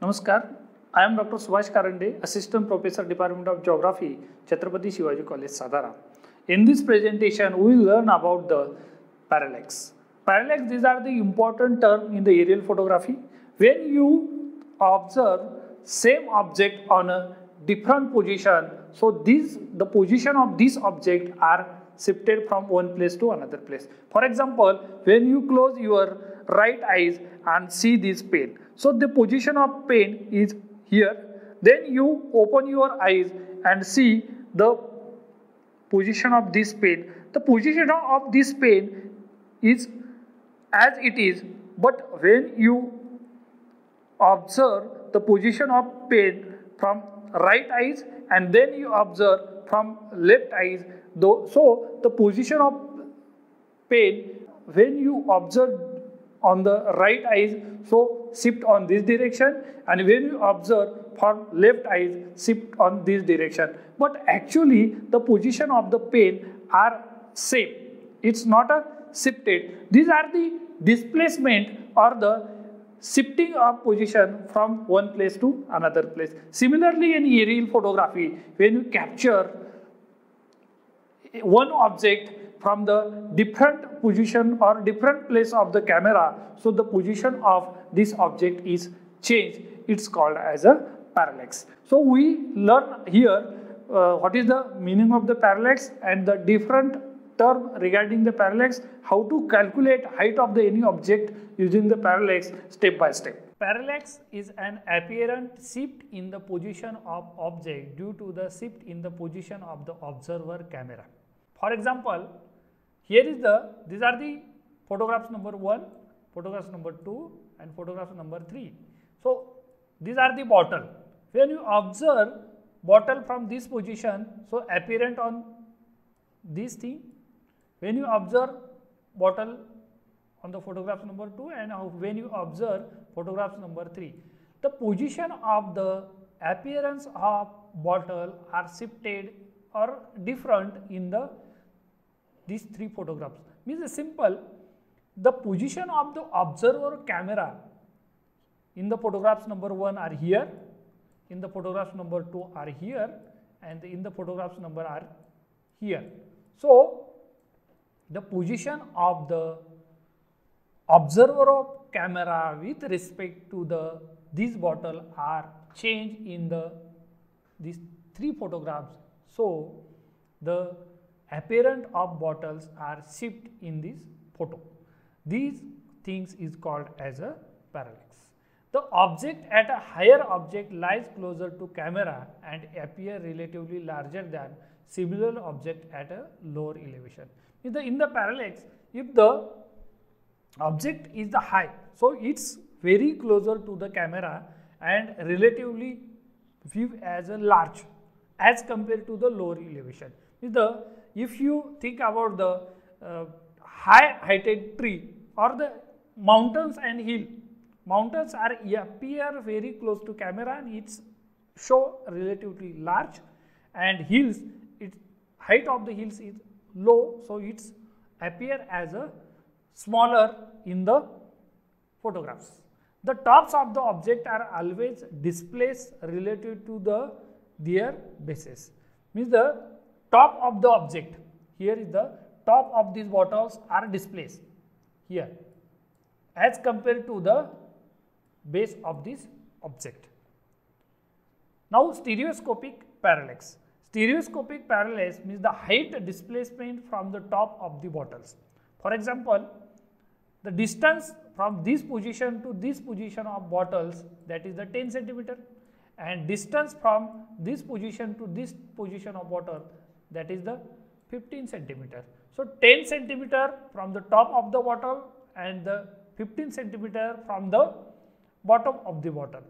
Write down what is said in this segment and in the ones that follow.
Namaskar. I am Dr. Subhash Karande, Assistant Professor, Department of Geography, Chhatrapati Shivaji College, Satara. In this presentation, we will learn about the parallax. Parallax, these are the important term in the aerial photography. When you observe same object on a different position, so this the position of this object are shifted from one place to another place. For example, when you close your right eyes and see this pain. so the position of pain is here. Then you open your eyes and see the position of this pain. The position of this pain is as it is, but when you observe the position of pain from right eyes and then you observe from left eyes, so the position of pain when you observe on the right eyes so shift on this direction. And when you observe from left eyes shift on this direction. But actually the position of the pen are same. It's not a shifted. These are the displacement or the shifting of position from one place to another place. Similarly in aerial photography when you capture one object from the different position or different place of the camera. So the position of this object is changed. It's called as a parallax. So we learn here uh, what is the meaning of the parallax and the different term regarding the parallax how to calculate height of the any object using the parallax step by step. Parallax is an apparent shift in the position of object due to the shift in the position of the observer camera for example here is the, these are the photographs number 1, photographs number 2 and photographs number 3. So, these are the bottle. When you observe bottle from this position, so apparent on this thing, when you observe bottle on the photographs number 2 and when you observe photographs number 3, the position of the appearance of bottle are shifted or different in the these three photographs. Means a simple. The position of the observer camera in the photographs number 1 are here in the photographs number 2 are here and in the photographs number are here. So the position of the observer of camera with respect to the this bottle are changed in the these three photographs. So the apparent of bottles are shipped in this photo. These things is called as a parallax. The object at a higher object lies closer to camera and appear relatively larger than similar object at a lower elevation. In the, in the parallax, if the object is the high, so it's very closer to the camera and relatively view as a large as compared to the lower elevation. If the if you think about the uh, high heighted tree or the mountains and hill, mountains are appear very close to camera and it's show relatively large and hills, its height of the hills is low, so it's appear as a smaller in the photographs. The tops of the object are always displaced relative to the their bases. Means the top of the object here is the top of these bottles are displaced here as compared to the base of this object. Now stereoscopic parallax. Stereoscopic parallax means the height displacement from the top of the bottles. For example, the distance from this position to this position of bottles that is the 10 centimeter and distance from this position to this position of bottle that is the 15 centimeter. So 10 centimeter from the top of the bottle and the 15 centimeter from the bottom of the bottle.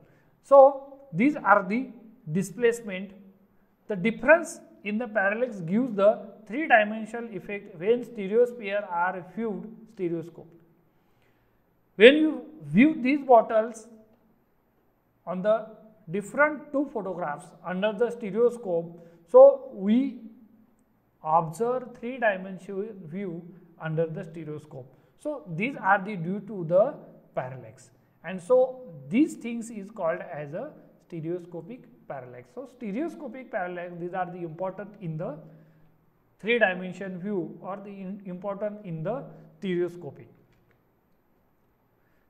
So these are the displacement. The difference in the parallax gives the three dimensional effect when stereo pairs are viewed stereoscope. When you view these bottles on the different two photographs under the stereoscope, so we observe three dimensional view under the stereoscope. So, these are the due to the parallax and so these things is called as a stereoscopic parallax. So stereoscopic parallax these are the important in the three dimension view or the in important in the stereoscopic.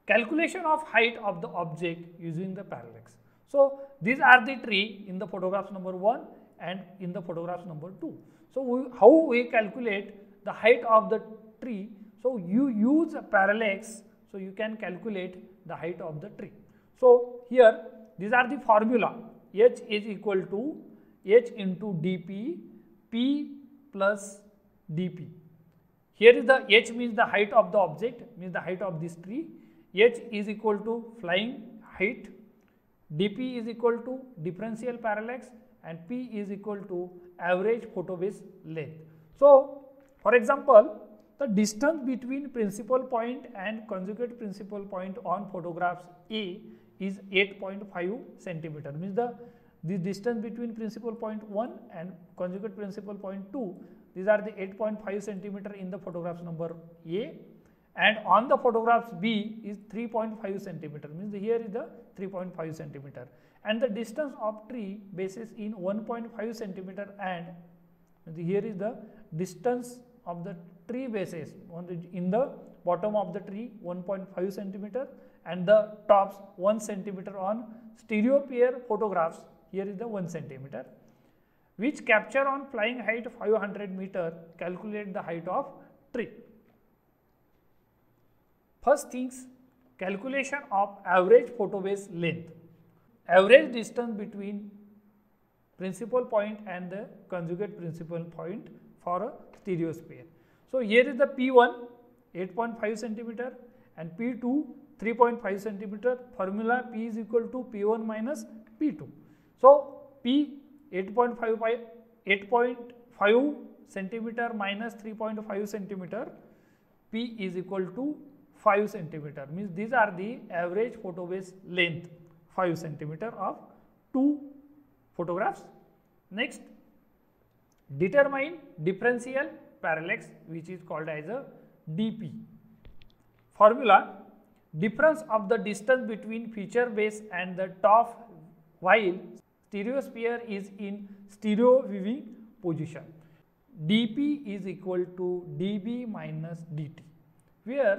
Calculation of height of the object using the parallax. So these are the tree in the photographs number 1 and in the photographs number 2. So we, how we calculate the height of the tree? So you use a parallax so you can calculate the height of the tree. So here these are the formula h is equal to h into dp p plus dp. Here is the h means the height of the object means the height of this tree h is equal to flying height dp is equal to differential parallax and p is equal to average photobase length. So, for example, the distance between principal point and conjugate principal point on photographs A is 8.5 centimeter. Means the the distance between principal point 1 and conjugate principal point 2 these are the 8.5 centimeter in the photographs number A. And on the photographs B is 3.5 centimeter. Means here is the 3.5 centimeter and the distance of tree bases in 1.5 centimeter and here is the distance of the tree bases in the bottom of the tree 1.5 centimeter and the tops 1 centimeter on stereo pair photographs here is the 1 centimeter which capture on flying height 500 meter calculate the height of tree. First things calculation of average photobase length. Average distance between principal point and the conjugate principal point for a stereo pair. So, here is the P1 8.5 centimeter and P2 3.5 centimeter formula P is equal to P1 minus P2. So, P 8.5 8.5 centimeter minus 3.5 centimeter P is equal to 5 centimeter means these are the average photobase length 5 centimeter of two photographs. Next determine differential parallax which is called as a dp. Formula difference of the distance between feature base and the top while stereo pair is in stereo viewing position. dp is equal to db minus dt where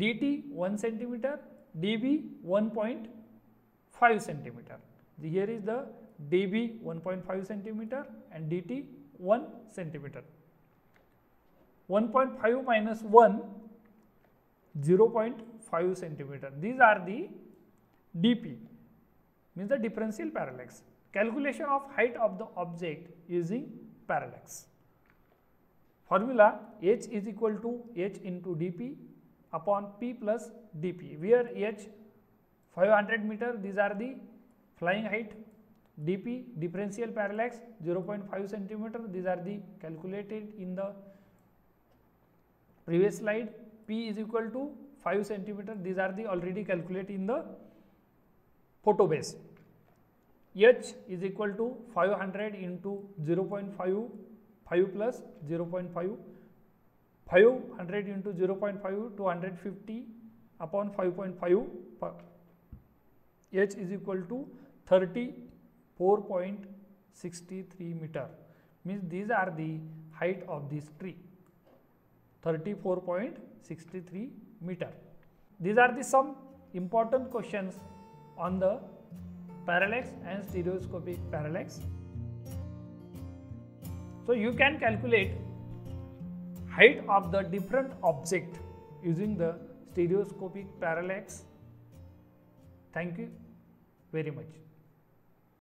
dt 1 centimeter, db 1.5 centimeter. Here is the db 1.5 centimeter and dt 1 centimeter. 1.5 minus 1 0.5 centimeter. These are the dp means the differential parallax. Calculation of height of the object using parallax. Formula h is equal to h into dp upon p plus dp where h 500 meter these are the flying height dp differential parallax 0.5 centimeter. These are the calculated in the previous slide. P is equal to 5 centimeter. These are the already calculated in the photo base. H is equal to 500 into 0.5 5 plus 0.5 500 into 0.5 250 upon 5.5 h is equal to 34.63 meter means these are the height of this tree 34.63 meter. These are the some important questions on the parallax and stereoscopic parallax. So, you can calculate height of the different object using the stereoscopic parallax. Thank you very much.